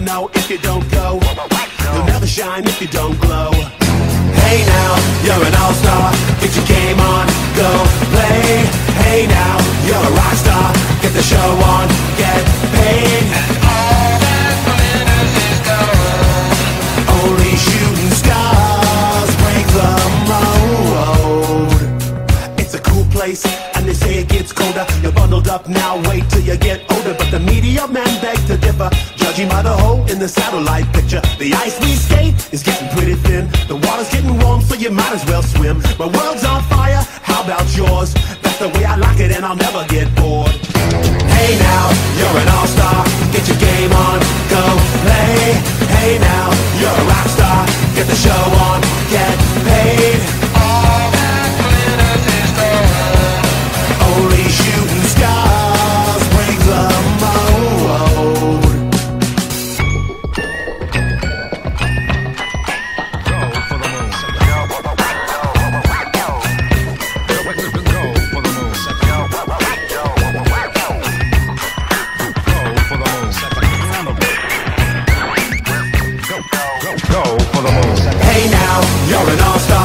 never know if you don't go. You'll never shine if you don't glow. Hey now, you're an all-star. Get your game on, go play. Hey now, you're a rock star. Get the show on, get paid. And all that glitters is gold. Only shooting stars break the mold. It's a cool place, and they say it gets colder. You're bundled up now, wait till you get But the media men beg to differ, judging by the hole in the satellite picture. The ice we skate is getting pretty thin. The water's getting warm, so you might as well swim. My world's on fire, how about yours? That's the way I like it, and I'll never get bored. Hey now, you're an all-star. Get your game on, go play. Hey now, you're an all-star.